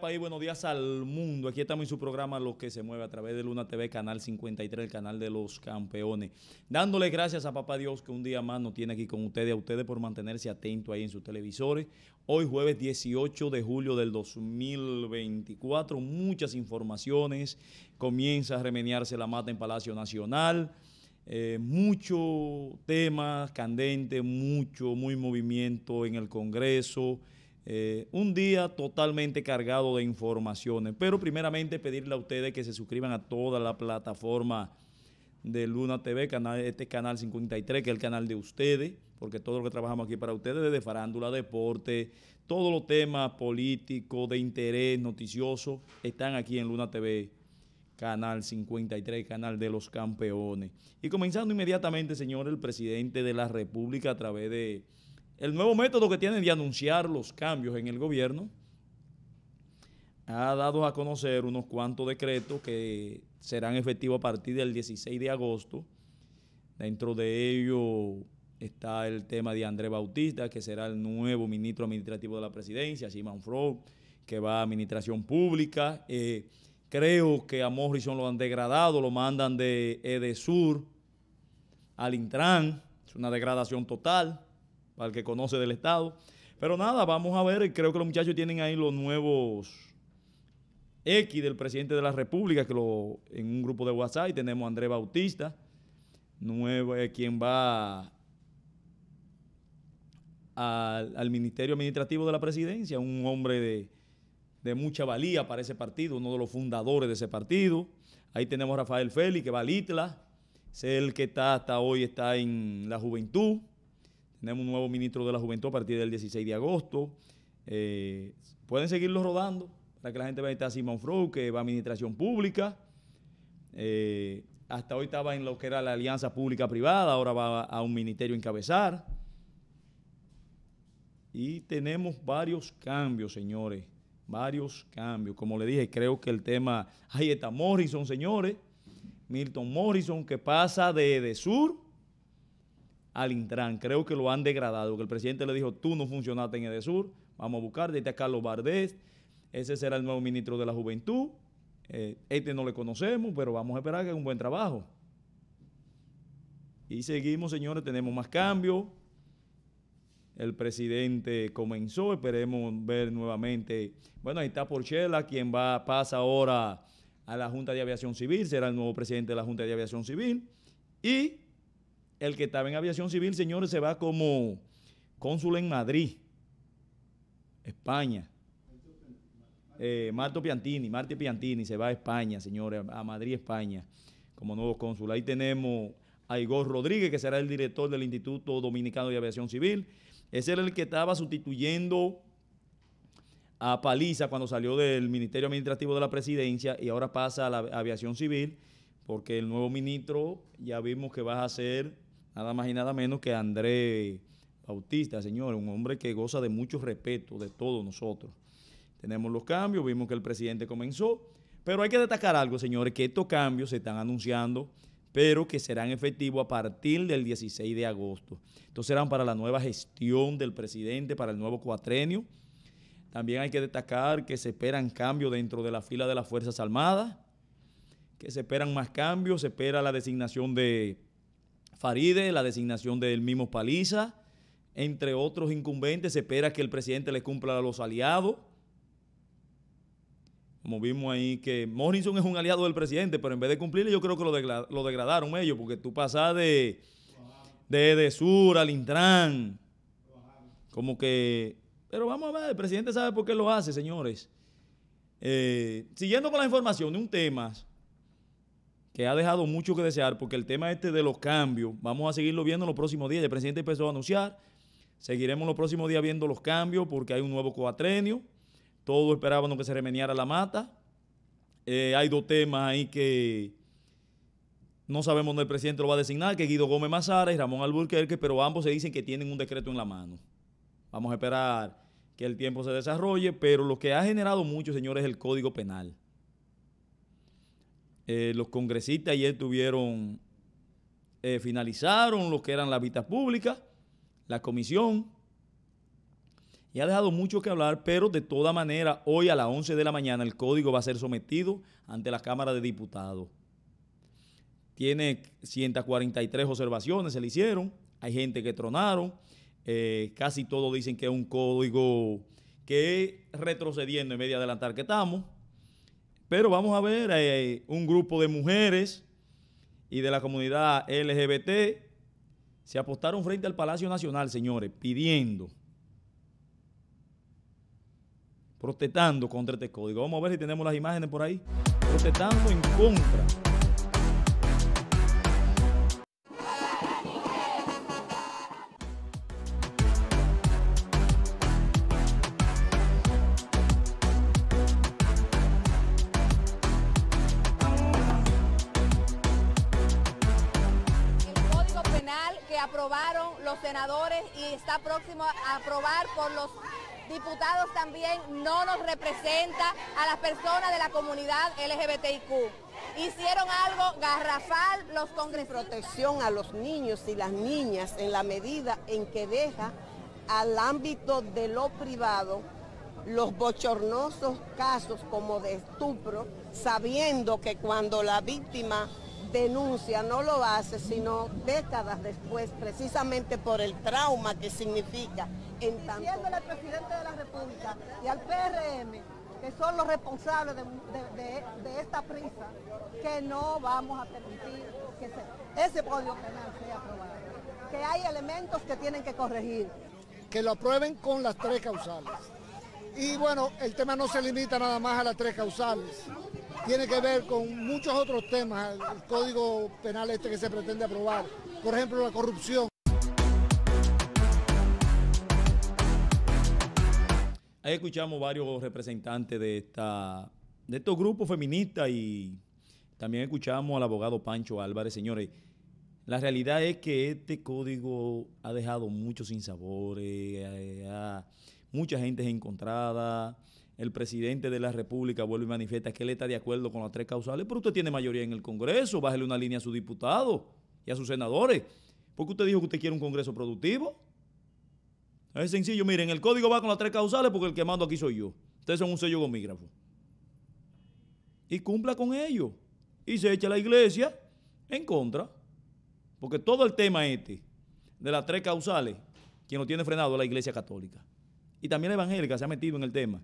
días buenos días al mundo. Aquí estamos en su programa Lo que se mueve a través de Luna TV, Canal 53, el canal de los campeones. Dándole gracias a Papá Dios que un día más nos tiene aquí con ustedes, a ustedes por mantenerse atentos ahí en sus televisores. Hoy jueves 18 de julio del 2024, muchas informaciones. Comienza a remeniarse la mata en Palacio Nacional. Eh, mucho tema candente, mucho, muy movimiento en el Congreso. Eh, un día totalmente cargado de informaciones, pero primeramente pedirle a ustedes que se suscriban a toda la plataforma de Luna TV, canal, este canal 53, que es el canal de ustedes, porque todo lo que trabajamos aquí para ustedes, desde farándula, deporte, todos los temas políticos, de interés, noticioso, están aquí en Luna TV, canal 53, canal de los campeones. Y comenzando inmediatamente, señor, el presidente de la República a través de el nuevo método que tienen de anunciar los cambios en el gobierno ha dado a conocer unos cuantos decretos que serán efectivos a partir del 16 de agosto. Dentro de ello está el tema de Andrés Bautista, que será el nuevo ministro administrativo de la presidencia, Simon Frog, que va a administración pública. Eh, creo que a Morrison lo han degradado, lo mandan de Edesur al Intran, es una degradación total para el que conoce del Estado. Pero nada, vamos a ver, creo que los muchachos tienen ahí los nuevos X del presidente de la República, que lo, en un grupo de WhatsApp tenemos a Andrés Bautista, nuevo, eh, quien va al, Ministerio Administrativo de la Presidencia, un hombre de, de, mucha valía para ese partido, uno de los fundadores de ese partido. Ahí tenemos Rafael Félix, que va a Litla, es el que está hasta hoy está en la juventud. Tenemos un nuevo ministro de la Juventud a partir del 16 de agosto. Eh, pueden seguirlo rodando para que la gente vea. Está Simon Froh, que va a Administración Pública. Eh, hasta hoy estaba en lo que era la alianza pública-privada, ahora va a un ministerio encabezar. Y tenemos varios cambios, señores. Varios cambios. Como le dije, creo que el tema... Ahí está Morrison, señores. Milton Morrison, que pasa de, de sur al Intran. Creo que lo han degradado, que el presidente le dijo, tú no funcionaste en Edesur, vamos a buscar, este a Carlos Bardés, ese será el nuevo ministro de la Juventud, eh, este no le conocemos, pero vamos a esperar que haga un buen trabajo. Y seguimos, señores, tenemos más cambios. El presidente comenzó, esperemos ver nuevamente. Bueno, ahí está Porchela, quien va, pasa ahora a la Junta de Aviación Civil, será el nuevo presidente de la Junta de Aviación Civil. Y el que estaba en aviación civil, señores, se va como cónsul en Madrid, España. Eh, Marto Piantini, Marti Piantini se va a España, señores, a Madrid, España, como nuevo cónsul. Ahí tenemos a Igor Rodríguez, que será el director del Instituto Dominicano de Aviación Civil. Ese era el que estaba sustituyendo a Paliza cuando salió del Ministerio Administrativo de la Presidencia y ahora pasa a la aviación civil, porque el nuevo ministro ya vimos que va a ser nada más y nada menos que Andrés Bautista, señor, un hombre que goza de mucho respeto de todos nosotros. Tenemos los cambios, vimos que el presidente comenzó, pero hay que destacar algo, señores, que estos cambios se están anunciando, pero que serán efectivos a partir del 16 de agosto. Estos serán para la nueva gestión del presidente, para el nuevo cuatrenio. También hay que destacar que se esperan cambios dentro de la fila de las Fuerzas Armadas, que se esperan más cambios, se espera la designación de Faride, la designación del mismo Paliza, entre otros incumbentes. Se espera que el presidente le cumpla a los aliados. Como vimos ahí que Morrison es un aliado del presidente, pero en vez de cumplirle, yo creo que lo, degradaron ellos, porque tú pasas de, de, Sur al Intran. Como que. Pero vamos a ver, el presidente sabe por qué lo hace, señores. Eh, siguiendo con la información de un tema que ha dejado mucho que desear, porque el tema este de los cambios, vamos a seguirlo viendo en los próximos días. El presidente empezó a anunciar, seguiremos los próximos días viendo los cambios, porque hay un nuevo cuatrenio. Todos esperábamos que se remeniara la mata. Eh, hay dos temas ahí que no sabemos dónde el presidente lo va a designar, que Guido Gómez Mazara y Ramón Alburquerque, pero ambos se dicen que tienen un decreto en la mano. Vamos a esperar que el tiempo se desarrolle, pero lo que ha generado mucho, señores, es el Código Penal. Eh, los congresistas ayer tuvieron, eh, finalizaron lo que eran las vistas públicas, la comisión, y ha dejado mucho que hablar, pero de toda manera, hoy a las 11 de la mañana el código va a ser sometido ante la Cámara de Diputados. Tiene 143 observaciones, se le hicieron, hay gente que tronaron, eh, casi todos dicen que es un código que retrocediendo en vez de adelantar que estamos, pero vamos a ver, eh, un grupo de mujeres y de la comunidad LGBT se apostaron frente al Palacio Nacional, señores, pidiendo protestando contra este código. Vamos a ver si tenemos las imágenes por ahí. Protestando en contra. Aprobaron los senadores y está próximo a aprobar por los diputados también no nos representa a las personas de la comunidad LGBTIQ. Hicieron algo garrafal los congresistas. protección a los niños y las niñas en la medida en que deja al ámbito de lo privado los bochornosos casos como de estupro, sabiendo que cuando la víctima denuncia no lo hace, sino décadas después, precisamente por el trauma que significa en tanto... diciéndole al presidente de la República y al PRM, que son los responsables de, de- de- de esta prisa, que no vamos a permitir que se- ese código penal sea aprobado. Que hay elementos que tienen que corregir. que lo aprueben con las tres causales. Y bueno, el tema no se limita nada más a las tres causales. Tiene que ver con muchos otros temas, el código penal este que se pretende aprobar. Por ejemplo, la corrupción. Ahí escuchamos varios representantes de, esta, de estos grupos feministas y también escuchamos al abogado Pancho Álvarez. Señores, la realidad es que este código ha dejado muchos sinsabores, eh, ha- mucha gente encontrada. El presidente de la República vuelve y manifiesta que él está de acuerdo con las tres causales, pero usted tiene mayoría en el Congreso, bájele una línea a sus diputados y a sus senadores. porque usted dijo que usted quiere un Congreso productivo? Es sencillo, miren, el código va con las tres causales porque el que mando aquí soy yo. Ustedes son un sello gomígrafo. Y cumpla con ello. Y se echa la iglesia en contra. Porque todo el tema este de las tres causales, quien lo tiene frenado es la iglesia católica. Y también la evangélica se ha metido en el tema.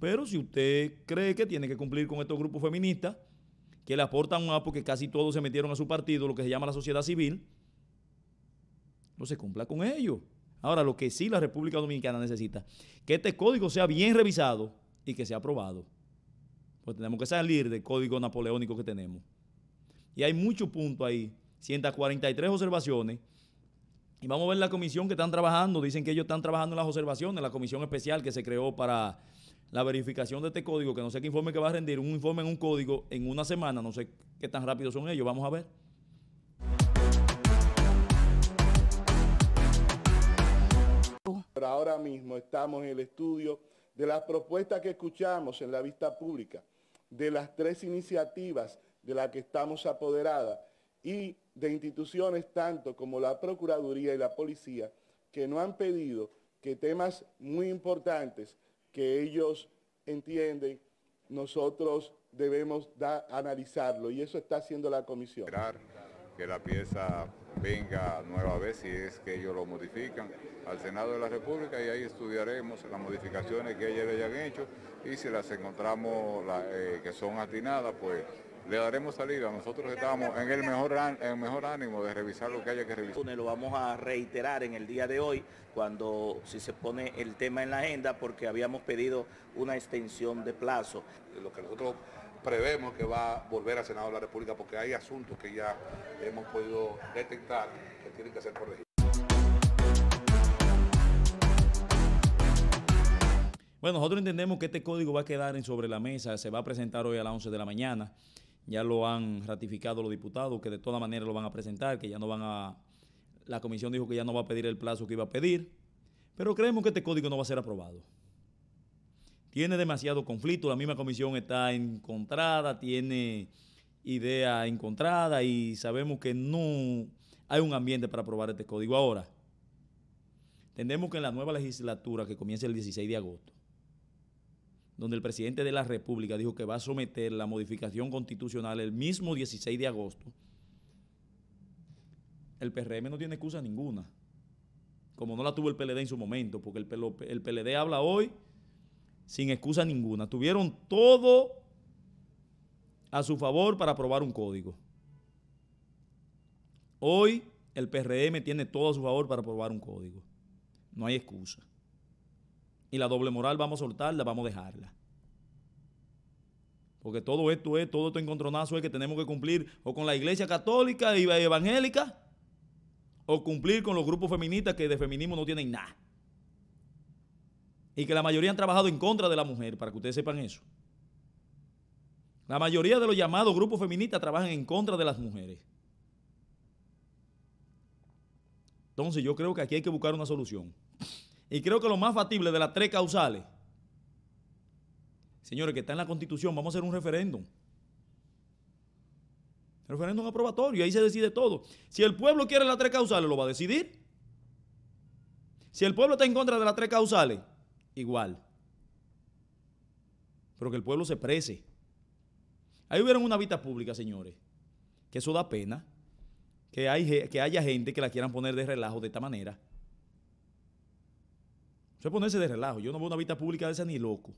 Pero si usted cree que tiene que cumplir con estos grupos feministas, que le aportan más porque casi todos se metieron a su partido, lo que se llama la sociedad civil, no se cumpla con ello. Ahora, lo que sí la República Dominicana necesita, que este código sea bien revisado y que sea aprobado. Pues tenemos que salir del código napoleónico que tenemos. Y hay muchos puntos ahí, 143 observaciones. Y vamos a ver la comisión que están trabajando. Dicen que ellos están trabajando en las observaciones, la comisión especial que se creó para la verificación de este código, que no sé qué informe que va a rendir, un informe en un código en una semana, no sé qué tan rápido son ellos, vamos a ver. Pero ahora mismo estamos en el estudio de las propuestas que escuchamos en la vista pública, de las tres iniciativas de las que estamos apoderadas y de instituciones tanto como la Procuraduría y la Policía que nos han pedido que temas muy importantes que ellos entienden, nosotros debemos da- analizarlo y eso está haciendo la comisión. esperar que la pieza venga nueva vez si es que ellos lo modifican al Senado de la República y ahí estudiaremos las modificaciones que ellos hayan hecho y si las encontramos eh, que son atinadas, pues le daremos salida. Nosotros estamos en el mejor, án- en el mejor ánimo de revisar lo que haya que revisar. lo vamos a reiterar en el día de hoy cuando si se pone el tema en la agenda porque habíamos pedido una extensión de plazo. lo que nosotros prevemos que va a volver al Senado de la República porque hay asuntos que ya hemos podido detectar que tienen que ser corregidos. Bueno, nosotros entendemos que este código va a quedar en sobre la mesa, se va a presentar hoy a las 11 de la mañana. Ya lo han ratificado los diputados, que de todas maneras lo van a presentar, que ya no van a... La comisión dijo que ya no va a pedir el plazo que iba a pedir, pero creemos que este código no va a ser aprobado. Tiene demasiado conflicto, la misma comisión está encontrada, tiene idea encontrada y sabemos que no hay un ambiente para aprobar este código ahora. Tenemos que en la nueva legislatura que comienza el 16 de agosto, donde el presidente de la República dijo que va a someter la modificación constitucional el mismo 16 de agosto, el PRM no tiene excusa ninguna, como no la tuvo el PLD en su momento, porque el, el PLD habla hoy sin excusa ninguna. Tuvieron todo a su favor para aprobar un código. Hoy el PRM tiene todo a su favor para aprobar un código. No hay excusa. Y la doble moral vamos a soltarla, vamos a dejarla. Porque todo esto es, todo esto encontronazo es que tenemos que cumplir o con la iglesia católica y evangélica o cumplir con los grupos feministas que de feminismo no tienen nada. Y que la mayoría han trabajado en contra de la mujer, para que ustedes sepan eso. La mayoría de los llamados grupos feministas trabajan en contra de las mujeres. Entonces yo creo que aquí hay que buscar una solución. Y creo que lo más factible de las tres causales, señores, que está en la Constitución, vamos a hacer un referéndum. Referéndum aprobatorio, ahí se decide todo. Si el pueblo quiere las tres causales, lo va a decidir. Si el pueblo está en contra de las tres causales, igual. Pero que el pueblo se prese. Ahí hubieron una vista pública, señores, que eso da pena, que haya gente que la quieran poner de relajo de esta manera. Eso es ponerse de relajo. Yo no veo una vista pública de esa ni loco.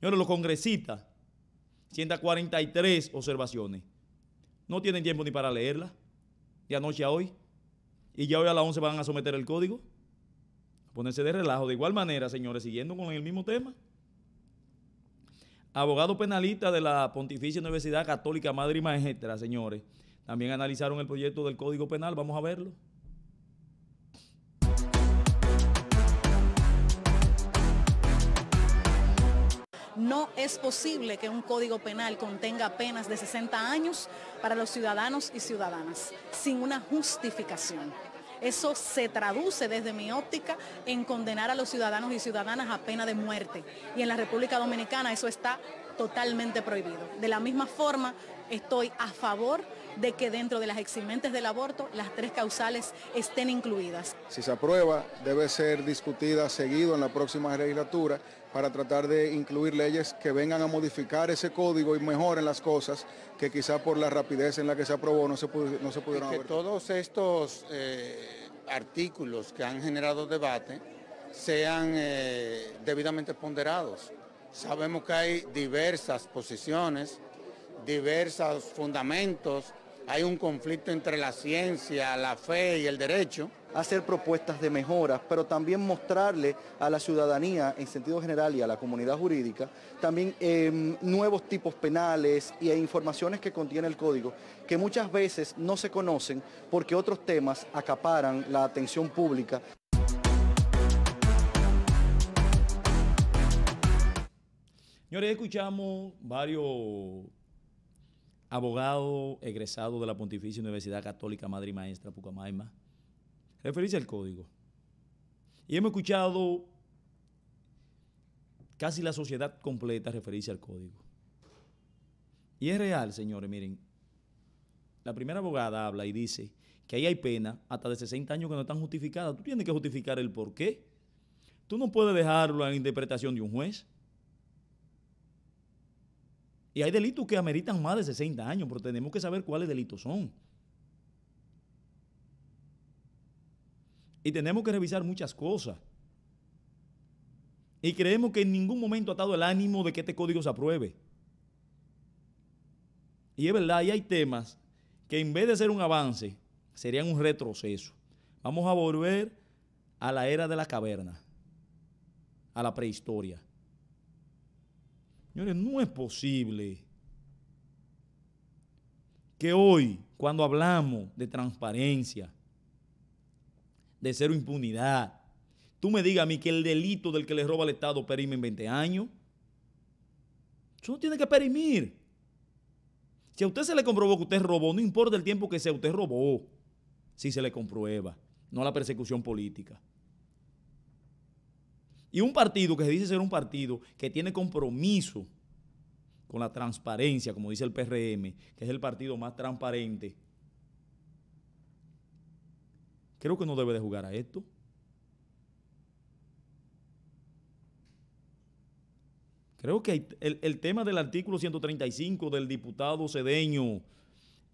Señores, los congresistas, 143 observaciones. No tienen tiempo ni para leerla. De anoche a hoy. Y ya hoy a las 11 van a someter el código. Ponerse de relajo. De igual manera, señores, siguiendo con el mismo tema. Abogado penalista de la Pontificia Universidad Católica Madre y Maestra, señores. También analizaron el proyecto del Código Penal. Vamos a verlo. No es posible que un código penal contenga penas de 60 años para los ciudadanos y ciudadanas sin una justificación. Eso se traduce desde mi óptica en condenar a los ciudadanos y ciudadanas a pena de muerte. Y en la República Dominicana eso está totalmente prohibido. De la misma forma, estoy a favor de que dentro de las eximentes del aborto las tres causales estén incluidas. Si se aprueba, debe ser discutida seguido en la próxima legislatura para tratar de incluir leyes que vengan a modificar ese código y mejoren las cosas que quizá por la rapidez en la que se aprobó no se, no se pudieron y que todos estos eh, artículos que han generado debate sean eh, debidamente ponderados. Sabemos que hay diversas posiciones, diversos fundamentos, hay un conflicto entre la ciencia, la fe y el derecho. Hacer propuestas de mejoras, pero también mostrarle a la ciudadanía en sentido general y a la comunidad jurídica también em, nuevos tipos penales e informaciones que contiene el código que muchas veces no se conocen porque otros temas acaparan la atención pública. Señores, escuchamos varios abogado egresado de la Pontificia Universidad Católica Madre y Maestra Pucamaima, referirse al código. Y hemos escuchado casi la sociedad completa referirse al código. Y es real, señores, miren. La primera abogada habla y dice que ahí hay pena hasta de 60 años que no están justificadas. Tú tienes que justificar el por qué. Tú no puedes dejarlo a la interpretación de un juez. Y hay delitos que ameritan más de 60 años, pero tenemos que saber cuáles delitos son. Y tenemos que revisar muchas cosas. Y creemos que en ningún momento ha estado el ánimo de que este código se apruebe. Y es verdad, y hay temas que en vez de ser un avance, serían un retroceso. Vamos a volver a la era de la caverna, a la prehistoria. Señores, no es posible que hoy, cuando hablamos de transparencia, de cero impunidad, tú me digas a mí que el delito del que le roba al Estado perime en 20 años. Eso no tiene que perimir. Si a usted se le comprobó que usted robó, no importa el tiempo que sea, usted robó. Si se le comprueba, no la persecución política. Y un partido que se dice ser un partido que tiene compromiso con la transparencia, como dice el PRM, que es el partido más transparente, creo que no debe de jugar a esto. Creo que el, el, tema del artículo 135 del diputado Cedeño,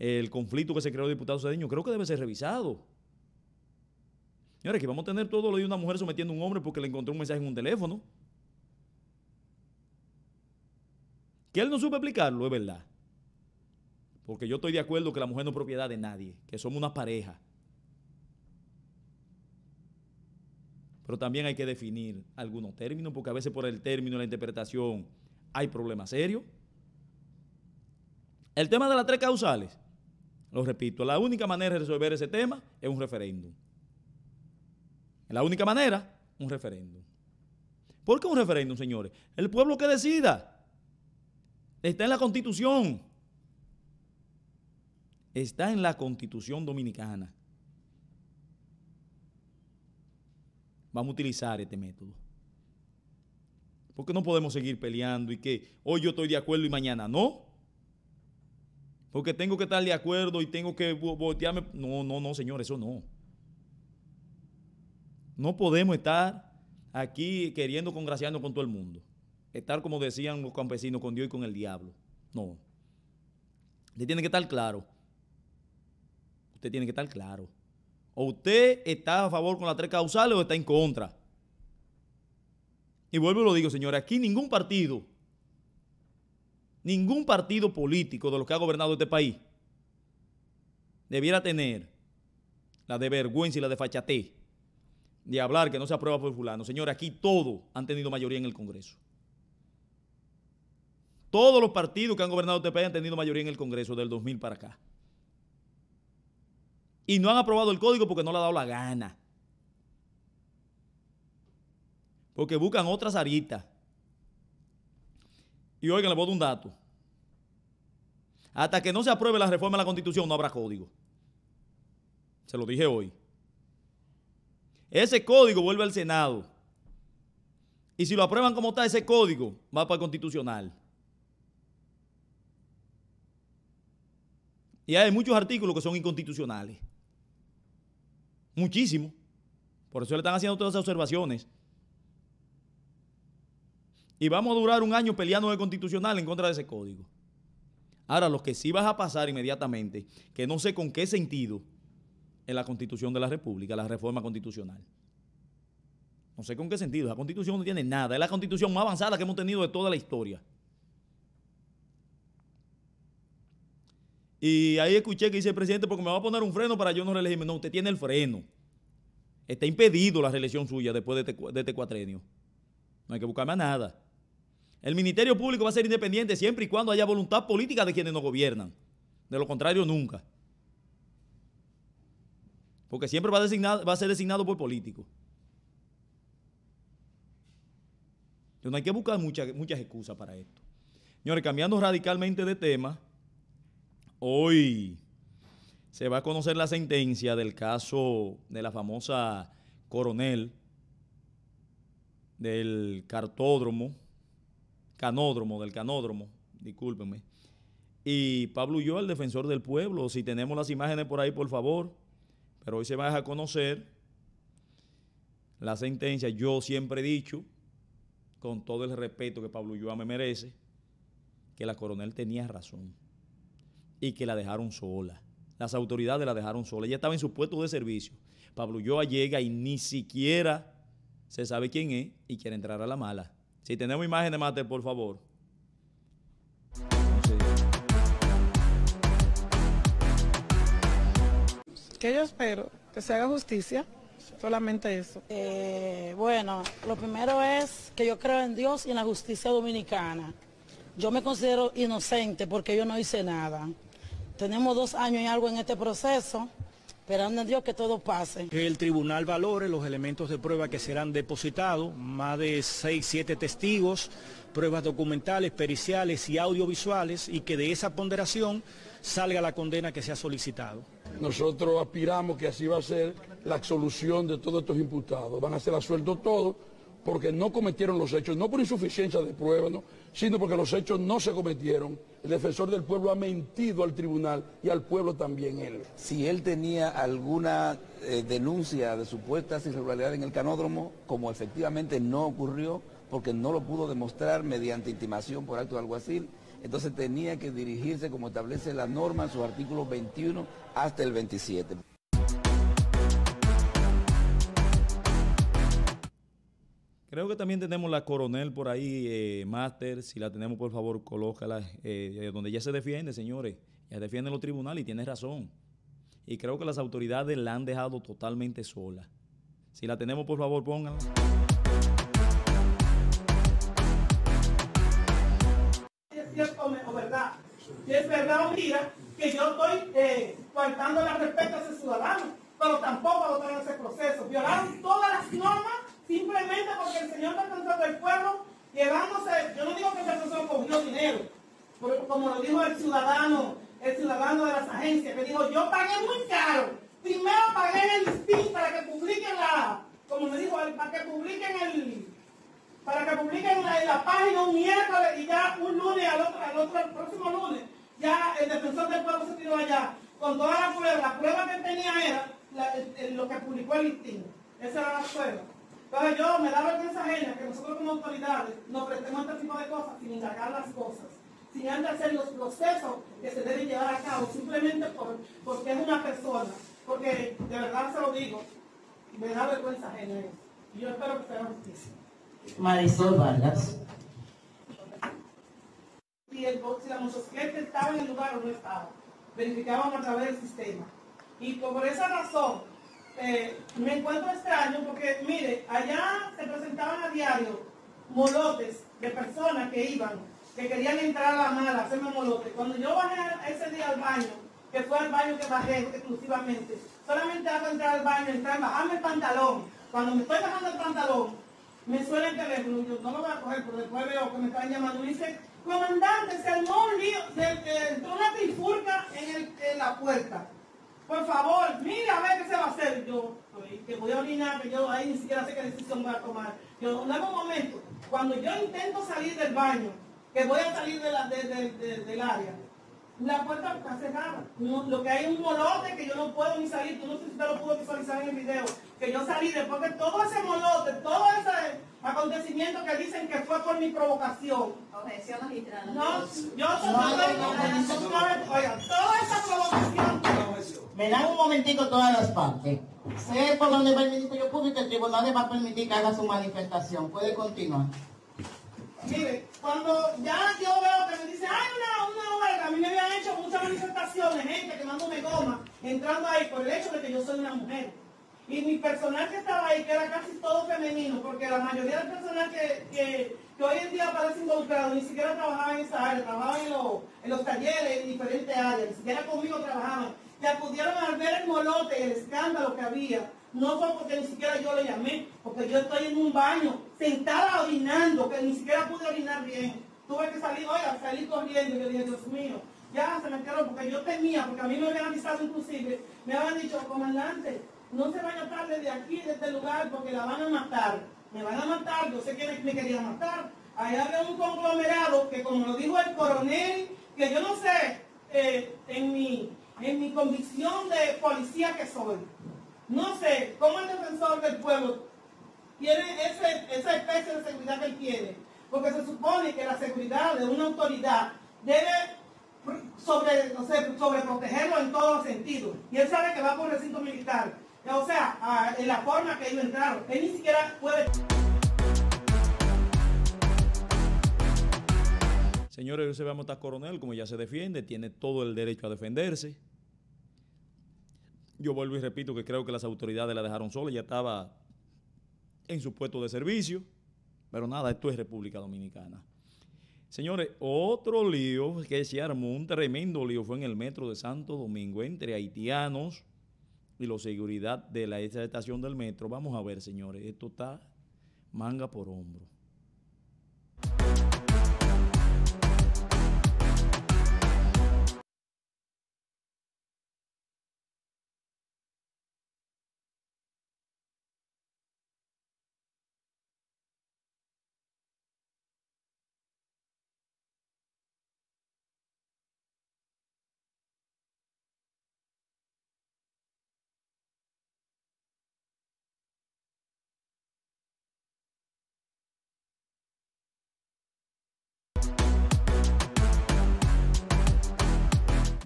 el conflicto que se creó el diputado Cedeño, creo que debe ser revisado. Señores, que vamos a tener todo lo de una mujer sometiendo a un hombre porque le encontró un mensaje en un teléfono. Que él no supo explicarlo, es verdad. Porque yo estoy de acuerdo que la mujer no es propiedad de nadie, que somos una pareja. Pero también hay que definir algunos términos, porque a veces por el término, la interpretación, hay problemas serios. El tema de las tres causales, lo repito, la única manera de resolver ese tema es un referéndum. La única manera, un referéndum. ¿Por qué un referéndum, señores? El pueblo que decida. Está en la constitución. Está en la constitución dominicana. Vamos a utilizar este método. Porque no podemos seguir peleando y que hoy yo estoy de acuerdo y mañana no. Porque tengo que estar de acuerdo y tengo que voltearme. No, no, no, señor, eso no. No podemos estar aquí queriendo congraciarnos con todo el mundo. Estar, como decían los campesinos, con Dios y con el diablo. No. Usted tiene que estar claro. Usted tiene que estar claro. O usted está a favor con las tres causales o está en contra. Y vuelvo y lo digo, señores, aquí ningún partido, ningún partido político de los que ha gobernado este país debiera tener la de vergüenza y la de fachatez de hablar que no se aprueba por fulano. Señores, aquí todos han tenido mayoría en el Congreso. Todos los partidos que han gobernado este país han tenido mayoría en el Congreso del 2000 para acá. Y no han aprobado el código porque no le ha dado la gana. Porque buscan otras aritas. Y oigan, le voy a dar un dato. Hasta que no se apruebe la reforma de la Constitución no habrá código. Se lo dije hoy. Ese código vuelve al Senado. Y si lo aprueban como está, ese código va para el constitucional. Y hay muchos artículos que son inconstitucionales. Muchísimo. Por eso le están haciendo todas esas observaciones. Y vamos a durar un año peleando el constitucional en contra de ese código. Ahora, lo que sí vas a pasar inmediatamente, que no sé con qué sentido, en la constitución de la República, la reforma constitucional. No sé con qué sentido, la constitución no tiene nada, es la constitución más avanzada que hemos tenido de toda la historia. Y ahí escuché que dice el presidente, porque me va a poner un freno para yo no reelegirme. No, usted tiene el freno. Está impedido la reelección suya después de este, de este cuatrenio. No hay que buscar más nada. El Ministerio Público va a ser independiente siempre y cuando haya voluntad política de quienes nos gobiernan. De lo contrario, nunca. Porque siempre va a, ser designado por políticos. Entonces no hay que buscar muchas, muchas excusas para esto. Señores, cambiando radicalmente de tema, Hoy se va a conocer la sentencia del caso de la famosa coronel del cartódromo, canódromo, del canódromo, discúlpenme. Y Pablo yo, el defensor del pueblo, si tenemos las imágenes por ahí, por favor. Pero hoy se va a conocer la sentencia. Yo siempre he dicho, con todo el respeto que Pablo Ulloa me merece, que la coronel tenía razón y que la dejaron sola. Las autoridades la dejaron sola. Ella estaba en su puesto de servicio. Pablo Ulloa llega y ni siquiera se sabe quién es y quiere entrar a la mala. Si tenemos imágenes, Mate, por favor. Que yo espero que se haga justicia, solamente eso. Eh, bueno, lo primero es que yo creo en Dios y en la justicia dominicana. Yo me considero inocente porque yo no hice nada. Tenemos dos años y algo en este proceso, esperando en Dios que todo pase. Que el tribunal valore los elementos de prueba que serán depositados, más de seis, siete testigos, pruebas documentales, periciales y audiovisuales, y que de esa ponderación salga la condena que se ha solicitado. Nosotros aspiramos que así va a ser la absolución de todos estos imputados. Van a ser asueltos todos porque no cometieron los hechos, no por insuficiencia de pruebas, sino porque los hechos no se cometieron. El defensor del pueblo ha mentido al tribunal y al pueblo también él. Si él tenía alguna eh, denuncia de supuestas irregularidades en el canódromo, como efectivamente no ocurrió, porque no lo pudo demostrar mediante intimación por acto de alguacil. Entonces tenía que dirigirse como establece la norma en sus artículos 21 hasta el 27. Creo que también tenemos la coronel por ahí, eh, Máster. Si la tenemos, por favor, colócala. Eh, donde ella se defiende, señores. Ella defiende en los tribunales y tiene razón. Y creo que las autoridades la han dejado totalmente sola. Si la tenemos, por favor, pónganla. Si es o verdad. Si es verdad o mira que yo estoy eh, faltando la respeto a ese ciudadano, pero tampoco votar en ese proceso. Violaron todas las normas simplemente porque el señor defensor del pueblo, llevándose, yo no digo que esa persona cogió dinero, como lo dijo el ciudadano, el ciudadano de las agencias, que dijo, yo pagué muy caro. Primero pagué el listín para que publiquen la, como me dijo, para que publiquen para que publiquen la, página un miércoles y ya un lunes al otro, al otro, el próximo lunes, ya el defensor del pueblo se tiró allá con toda la prueba. La prueba que tenía era lo que publicó el listín. Esa era la prueba. Entonces yo me da vergüenza ajena que nosotros como autoridades nos prestemos este tipo de cosas sin indagar las cosas, sin antes hacer los procesos que se deben llevar a cabo, simplemente por, porque es una persona. Porque de verdad se lo digo, me da vergüenza ajena eso. Y yo espero que sea justicia. Marisol Vargas. Si, el, si la motocicleta estaba en el lugar o no estaba, verificaban a través del sistema. Y por esa razón, eh, me encuentro extraño porque, mire, allá se presentaban a diario molotes de personas que iban, que querían entrar a la mala, hacerme molotes. Cuando yo bajé ese día al baño, que fue al baño que bajé exclusivamente, solamente hago entrar al baño, entrar, bajarme el pantalón. Cuando me estoy bajando el pantalón, me suena el teléfono, yo no lo voy a coger, pero después veo que me están llamando y dice, comandante, se armó un lío, se, entró una trifurca en, la puerta por favor, mira a ver qué se va a hacer. Yo, que voy a orinar, que yo ahí ni siquiera sé qué decisión voy a tomar. Yo, en algún momento, cuando yo intento salir del baño, que voy a salir del área, la puerta está cerrada. lo que hay es un molote que yo no puedo ni salir. Tú no sé si usted lo pudo visualizar en el video. Que yo salí después de todo ese molote, todo ese acontecimiento que dicen que fue por mi provocación. Objeción magistrada. No, yo no, Oiga, toda esa provocación. Me dan un momentico todas las partes. Sé por dónde va el Ministerio Público, el tribunal le va a permitir que haga su manifestación. Puede continuar. Mire, cuando ya yo veo que me dicen, ay, una, una huelga, a mí me habían hecho muchas manifestaciones, gente quemándome goma, entrando ahí por el hecho de que yo soy una mujer. Y mi personal que estaba ahí, que era casi todo femenino, porque la mayoría del personal que, que, hoy en día parece involucrado, ni siquiera trabajaba en esa área, trabajaban en, en los talleres, en diferentes áreas, ni siquiera conmigo trabajaban. Que acudieron a ver el molote, el escándalo que había, no fue porque ni siquiera yo le llamé, porque yo estoy en un baño, sentada orinando, que ni siquiera pude orinar bien. Tuve que salir, oiga, salir corriendo, y yo dije, Dios mío, ya se me quedó, porque yo temía, porque a mí me habían avisado inclusive, me habían dicho, comandante, no se vaya tarde de aquí, de este lugar, porque la van a matar. Me van a matar, yo sé quién me quería matar. Ahí había un conglomerado que, como lo dijo el coronel, que yo no sé, eh, en, mi, en mi convicción de policía que soy, no sé cómo el defensor del pueblo tiene esa especie de seguridad que él tiene. Porque se supone que la seguridad de una autoridad debe sobre, no sé, sobreprotegerlo en todos los sentidos. Y él sabe que va por recinto militar. O sea, en la forma que ellos entraron. Él ni siquiera puede... Señores, José Mota Coronel, como ya se defiende, tiene todo el derecho a defenderse. Yo vuelvo y repito que creo que las autoridades la dejaron sola, ya estaba en su puesto de servicio, pero nada, esto es República Dominicana. Señores, otro lío que se armó, un tremendo lío, fue en el metro de Santo Domingo entre haitianos y la seguridad de la estación del metro. Vamos a ver, señores, esto está manga por hombro.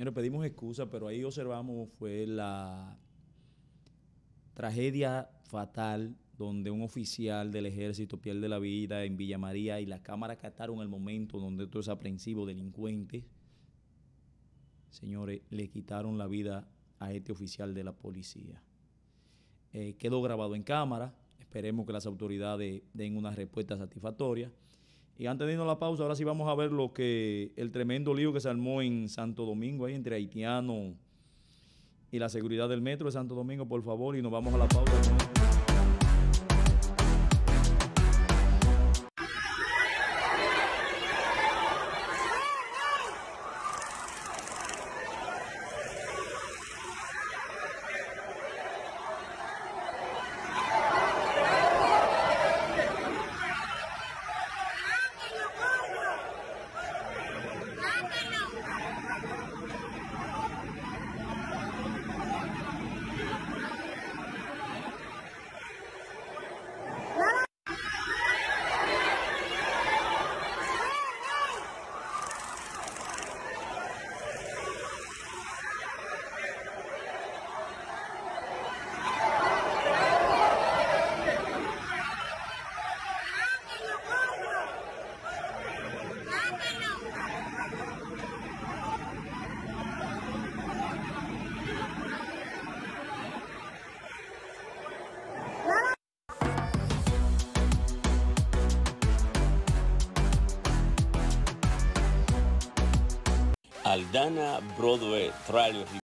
Señores, pedimos excusa, pero ahí observamos fue la tragedia fatal donde un oficial del ejército pierde la vida en Villa María y la cámara captaron el momento donde estos aprensivos delincuentes, señores, le quitaron la vida a este oficial de la policía. Eh, quedó grabado en cámara, esperemos que las autoridades den una respuesta satisfactoria. Y antes de irnos a la pausa, ahora sí vamos a ver lo que el tremendo lío que se armó en Santo Domingo ahí entre haitianos y la seguridad del metro de Santo Domingo, por favor, y nos vamos a la pausa. Дана Бродвей Трайлер